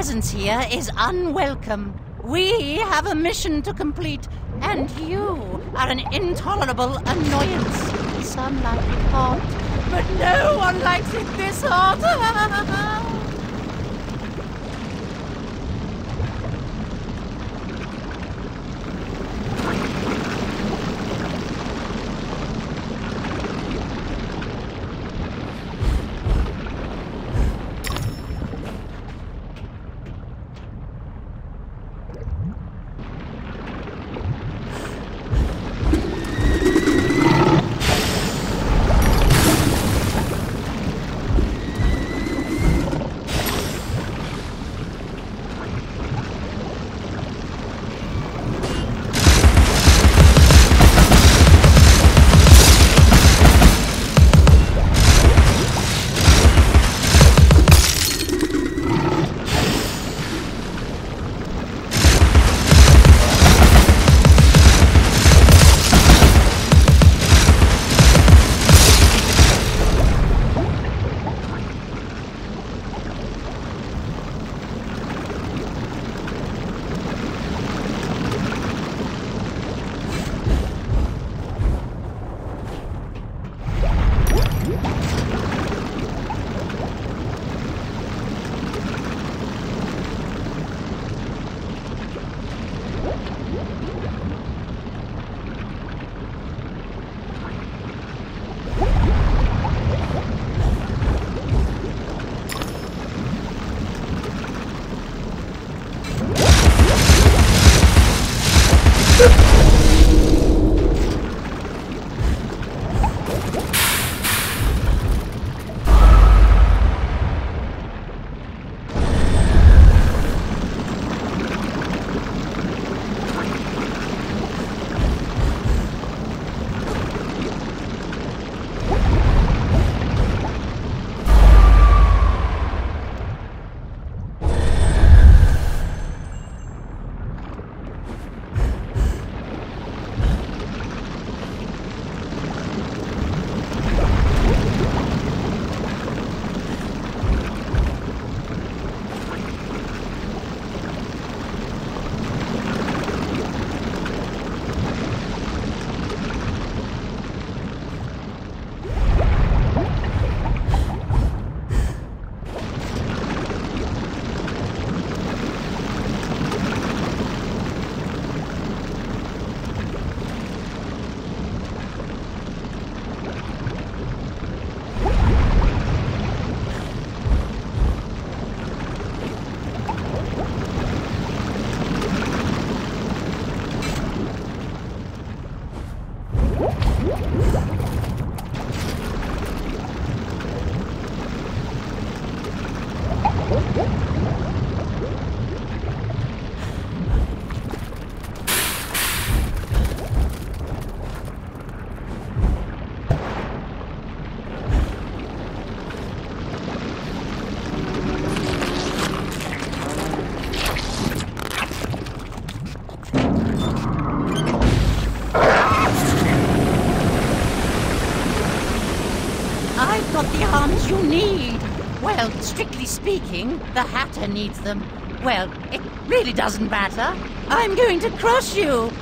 Presence here is unwelcome. We have a mission to complete, and you are an intolerable annoyance. Some like it hot, but no one likes it this hot. Well, strictly speaking, the Hatter needs them. Well, it really doesn't matter. I'm going to crush you.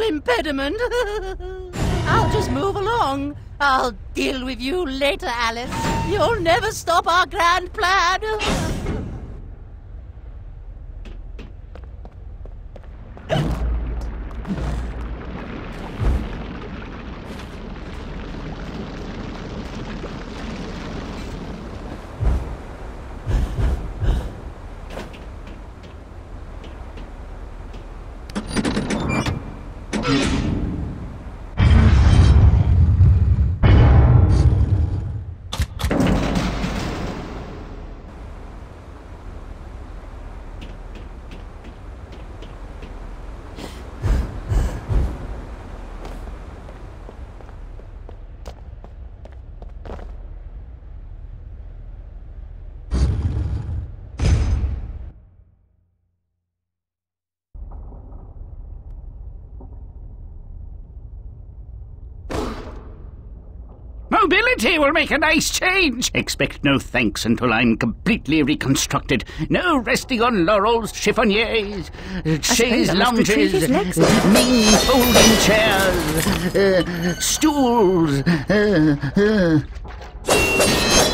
Impediment. I'll just move along. I'll deal with you later, Alice. You'll never stop our grand plan. Mobility will make a nice change. Expect no thanks until I'm completely reconstructed. No resting on laurels, chiffoniers, chaise I must retrieve lounges, mean folding chairs, uh, stools. Uh, uh.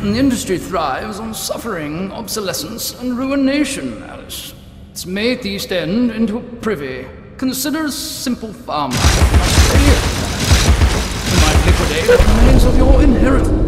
The industry thrives on suffering, obsolescence, and ruination, Alice. It's made the East End into a privy. Consider a simple farmer in Australia. Liquidate the remains of your inheritance.